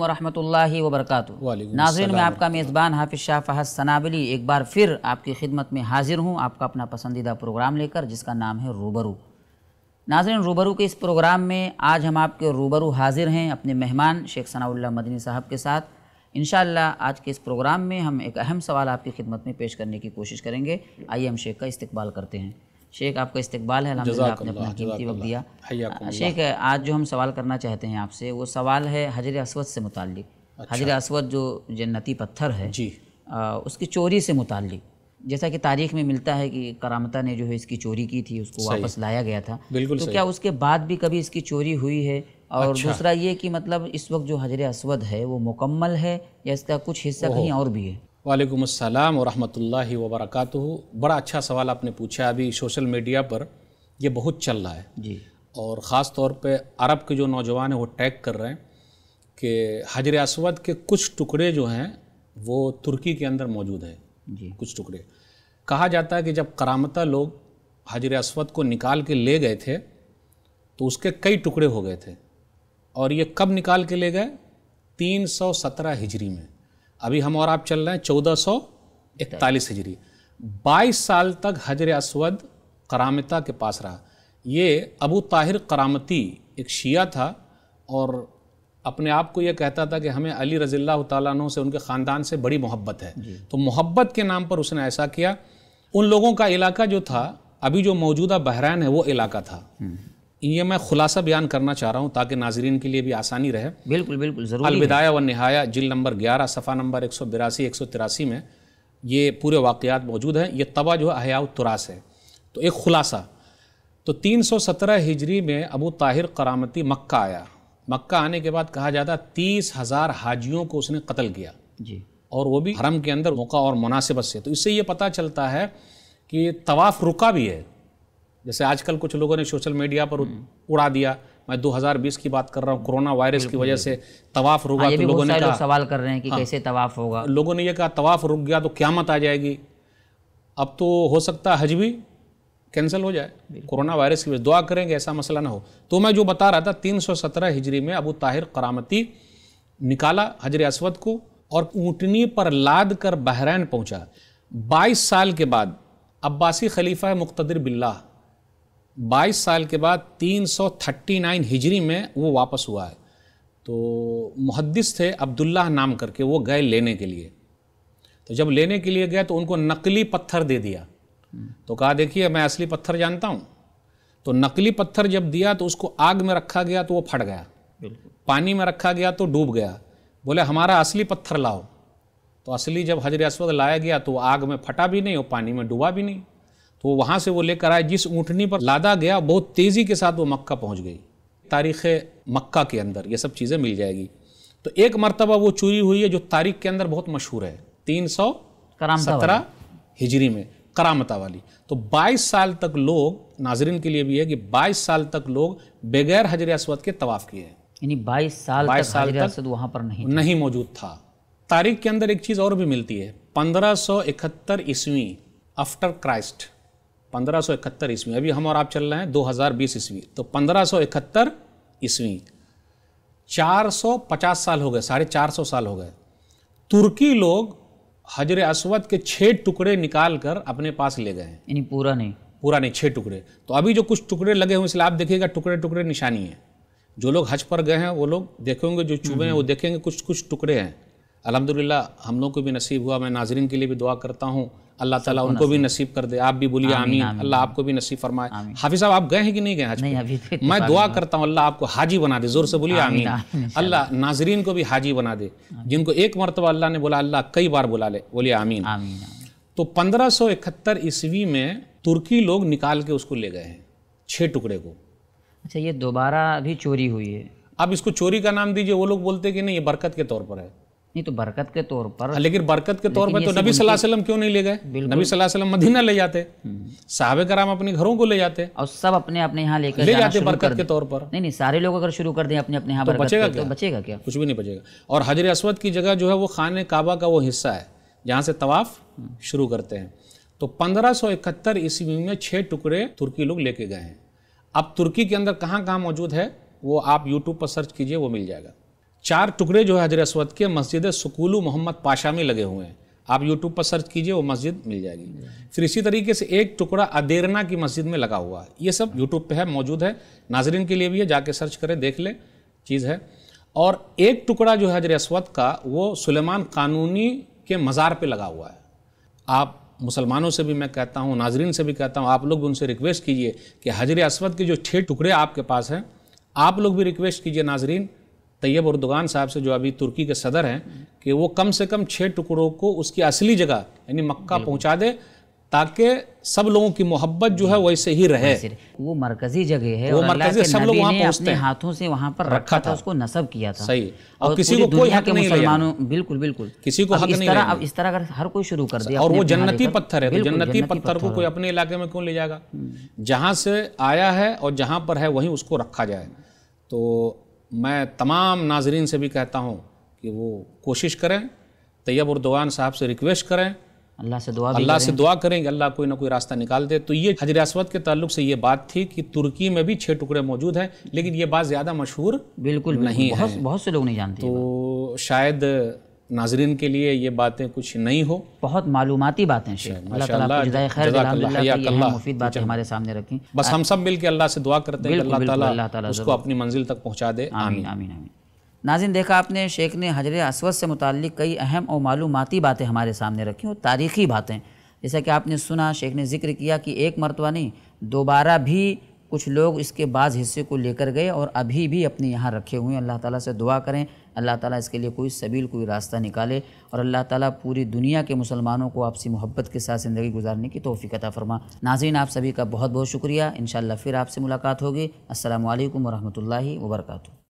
वरहमतुल्लाहि वबरकातुहू वालेकुम नाजरीन मैं आपका मेज़बान हाफिज़ शाह फहद सनाबली एक बार फिर आपकी खिदमत में हाजिर हूँ। आपका अपना पसंदीदा प्रोग्राम लेकर जिसका नाम है रूबरू। नाजरीन रूबरू के इस प्रोग्राम में आज हम आपके रूबरू हाजिर हैं अपने मेहमान शेख सनाउल्ला मदनी साहब के साथ। इन आज के इस प्रोग्राम में हम एक अहम सवाल आपकी खिदमत में पेश करने की कोशिश करेंगे। आइए हम शेख का इस्तबाल करते हैं। शेख आपका इस्तकबाल है अलहमदिल्ला आपने अपना कीमती वक्त दिया। शेख आज जो हम सवाल करना चाहते हैं आपसे वो सवाल है हजर असवद से मुतालिक हजर असवद जो जन्नती पत्थर है जी। आ, उसकी चोरी से मुतालिक जैसा कि तारीख में मिलता है कि करामता ने जो है इसकी चोरी की थी उसको वापस लाया गया था। बिल्कुल तो क्या उसके बाद भी कभी इसकी चोरी हुई है? और अच्छा। दूसरा ये कि मतलब इस वक्त जो हजर असवद है वो मुकम्मल है या इसका कुछ हिस्सा कहीं और भी है? वालेकुम अस्सलाम वरहमतुल्लाहि वबरकातुहू। बड़ा अच्छा सवाल आपने पूछा अभी सोशल मीडिया पर ये बहुत चल रहा है। जी। और ख़ास तौर पे अरब के जो नौजवान हैं वो टैग कर रहे हैं कि हजर असवद के कुछ टुकड़े जो हैं वो तुर्की के अंदर मौजूद है। जी। कुछ टुकड़े। कहा जाता है कि जब करामता लोग हजर असवद को निकाल के ले गए थे तो उसके कई टुकड़े हो गए थे। और ये कब निकाल के ले गए? 317 हिजरी में। अभी हम और आप चल रहे हैं चौदह सौ इकतालीस हिजरी। बाईस साल तक हजर असवद करामता के पास रहा। ये अबू ताहिर करामती एक शिया था और अपने आप को ये कहता था कि हमें अली रज़िल्ला तु से उनके ख़ानदान से बड़ी मोहब्बत है। तो मोहब्बत के नाम पर उसने ऐसा किया उन लोगों का इलाका जो था अभी जो मौजूदा बहरैन है वो इलाका था। ये मैं खुलासा बयान करना चाह रहा हूँ ताकि नाजरीन के लिए भी आसानी रहे। बिल्कुल बिल्कुल ज़रूर अलविदाया व नहाया जिल नंबर 11 सफ़ा नंबर एक सौ बिरासी एक सौ तिरासी में ये पूरे वाक़यात मौजूद हैं। ये तबा जो है तुरास है। तो एक खुलासा। तो 317 हिजरी में अबू ताहिर करामती मक्का आया। मक्का आने के बाद कहा जाता तीस हज़ार हाजियों को उसने कत्ल किया। जी। और वो भी हरम के अंदर मौका और मुनासिबत से। तो इससे ये पता चलता है कि तवाफ़ रुका भी है। जैसे आजकल कुछ लोगों ने सोशल मीडिया पर उड़ा दिया। मैं 2020 की बात कर रहा हूँ कोरोना वायरस की वजह से तवाफ रुका ये तो लोगों ने लोग कहा सवाल कर रहे हैं कि हाँ, कैसे तवाफ होगा। लोगों ने यह कहा तवाफ रुक गया तो क्यामत आ जाएगी। अब तो हो सकता है हज भी कैंसिल हो जाए कोरोना वायरस की वजह दुआ करेंगे ऐसा मसला ना हो। तो मैं जो बता रहा था 317 हिजरी में अबू ताहिर करामती निकाला हजर असवद को और ऊँटनी पर लाद कर बहरैन पहुँचा। 22 साल के बाद अब्बासी खलीफा मुख्तदिर बिल्ला 22 साल के बाद 339 हिजरी में वो वापस हुआ है। तो मुहद्दिस थे अब्दुल्लाह नाम करके वो गए लेने के लिए। तो जब लेने के लिए गए तो उनको नकली पत्थर दे दिया। तो कहा देखिए मैं असली पत्थर जानता हूँ। तो नकली पत्थर जब दिया तो उसको आग में रखा गया तो वो फट गया। पानी में रखा गया तो डूब गया। बोले हमारा असली पत्थर लाओ। तो असली जब हजर असवद लाया गया तो आग में फटा भी नहीं और पानी में डूबा भी नहीं। तो वहाँ से वो लेकर आए जिस ऊँटनी पर लादा गया बहुत तेज़ी के साथ वो मक्का पहुँच गई। तारीख़ मक्का के अंदर ये सब चीज़ें मिल जाएगी। तो एक मरतबा वो चोरी हुई है जो तारीख के अंदर बहुत मशहूर है तीन सौ सत्रह हिजरी में करामता वाली। तो 22 साल तक लोग नाजरीन के लिए भी है कि 22 साल तक लोग बगैर हजर असवद के तवाफ़ किए हैं। यानी 22 साल 22 तक साल तक वहाँ पर नहीं नहीं मौजूद था। तारीख के अंदर एक चीज़ और भी मिलती है 1571 ईस्वी आफ्टर क्राइस्ट 1571 ईस्वी। अभी हम और आप चल रहे हैं 2020 ईस्वी। तो 1571 ईस्वी। 450 साल हो गए साढ़े चार सौ साल हो गए। तुर्की लोग हजर असवद के छः टुकड़े निकाल कर अपने पास ले गए। हैं यानी पूरा नहीं। पूरा नहीं छः टुकड़े। तो अभी जो कुछ टुकड़े लगे हुए इसलिए आप देखिएगा टुकड़े टुकड़े निशानी है। जो लोग हज पर गए हैं वो लोग देखेंगे जो चुभे हैं वो देखेंगे कुछ कुछ टुकड़े हैं। अल्हम्दुलिल्लाह हम लोग को भी नसीब हुआ। मैं नाजरन के लिए भी दुआ करता हूँ। अल्लाह ताला उनको भी नसीब। कर दे। आप भी बोलिए आमीन अल्लाह आपको भी नसीब फरमाए। हाफिज साहब आप गए हैं कि नहीं गए हज नहीं अभी तो मैं दुआ करता हूँ अल्लाह आपको हाजी बना दे ज़ोर से बोलिए आमीन अल्लाह नाजरीन को भी हाजी बना दे जिनको एक मरतबा अल्लाह ने बोला अल्लाह कई बार बुला ले। बोलिए आमीन। आमीन आमीन। तो 1571 ईस्वी में तुर्की लोग निकाल के उसको ले गए हैं छः टुकड़े को। अच्छा ये दोबारा अभी चोरी हुई है। अब इसको चोरी का नाम दीजिए वो लोग बोलते कि नहीं ये बरकत के तौर पर है। नहीं तो बरकत के तौर पर हाँ, लेकिन बरकत के तौर पर तो नबी सल्लल्लाहु अलैहि वसल्लम क्यों नहीं ले गए? नबी सल्लल्लाहु अलैहि वसल्लम मदीना ले जाते। साहब कराम अपने घरों को ले जाते। और सब अपने अपने यहाँ लेकर ले जाते बरकत के तौर पर। नहीं नहीं सारे लोग अगर शुरू कर दें अपने अपने यहाँ बरकत बचेगा तो बचेगा क्या? कुछ भी नहीं बचेगा। और हजर असवद की जगह जो है वो खान काबा का वो हिस्सा है जहाँ से तवाफ शुरू करते हैं। तो 1571 ईस्वी में छः टुकड़े तुर्की लोग लेके गए हैं। अब तुर्की के अंदर कहाँ कहाँ मौजूद है वो आप यूट्यूब पर सर्च कीजिए वो मिल जाएगा। चार टुकड़े जो है हजर असवद के मस्जिद सुकूलू मोहम्मद पाशा में लगे हुए हैं। आप यूट्यूब पर सर्च कीजिए, वो मस्जिद मिल जाएगी। फिर इसी तरीके से एक टुकड़ा अदेरना की मस्जिद में लगा हुआ है। ये सब यूट्यूब पे है, मौजूद है। नाजरीन के लिए भी है, जाके सर्च करें, देख लें, चीज़ है। और एक टुकड़ा जो है हजर असवद का, वो सुलेमान कानूनी के मज़ार पे लगा हुआ है। आप मुसलमानों से भी मैं कहता हूँ, नाजरीन से भी कहता हूँ, आप लोग भी उनसे रिक्वेस्ट कीजिए कि हजर असवद के जो छः टुकड़े आपके पास हैं, आप लोग भी रिक्वेस्ट कीजिए, नाजरीन तैयब उर्दुगान साहब से जो अभी तुर्की के सदर हैं कि वो कम से कम छः टुकड़ों को उसकी असली जगह यानी मक्का पहुँचा दे ताकि सब लोगों की मोहब्बत जो है वैसे ही रहे। वो मरकजी जगह है वो और मरकजी, सब लोग वहाँ पहुँचते हैं। हाथों से वहाँ पर रखा था उसको नसब किया था। सही। और किसी को कोई हक नहीं मुसलमानों बिल्कुल बिल्कुल। किसी को हक नहीं तरह अब इस तरह अगर हर कोई शुरू कर दिया और वो जन्नती पत्थर है। तो जन्नती पत्थर को कोई अपने इलाके में क्यों ले जाएगा? जहाँ से आया है और जहाँ पर है वहीं उसको रखा जाए। तो मैं तमाम नाजरीन से भी कहता हूँ कि वो कोशिश करें तैयब उर्दवान साहब से रिक्वेस्ट करें। अल्लाह से दुआ अल्लाह से दुआ करें कि अल्लाह कोई ना कोई रास्ता निकाल दे। तो ये हजर असवद के ताल्लुक से ये बात थी कि तुर्की में भी छः टुकड़े मौजूद हैं लेकिन ये बात ज़्यादा मशहूर बिल्कुल नहीं बहुत बहुत से लोग नहीं जानते तो शायद नाजरीन के लिए ये बातें कुछ नहीं हो। बहुत मालूमाती बातें मुफीद हमारे सामने रखी। बस हम सब मिल के अल्लाह से दुआ करते हैं अल्लाह ताला उसको अपनी मंजिल तक पहुँचा दे। आमीन आमीन। आमीन नाजिन देखा आपने शेख ने हजर असवद से मुतालिक कई अहम और मालूमती बातें हमारे सामने रखी और तारीख़ी बातें। जैसा कि आपने सुना शेख ने ज़िक्र किया कि एक मरतबा नहीं दोबारा भी कुछ लोग इसके बाद हिस्से को लेकर गए और अभी भी अपने यहाँ रखे हुए हैं। अल्लाह ताला से दुआ करें। अल्लाह ताला इसके लिए कोई सबील, कोई रास्ता निकाले और अल्लाह ताला पूरी दुनिया के मुसलमानों को आपसी मोहब्बत के साथ ज़िंदगी गुजारने की तोफ़ी अता फरमा। नाजीन आप सभी का बहुत बहुत शुक्रिया। इन फिर आपसे मुलाकात होगी। असल वरहमल वर्का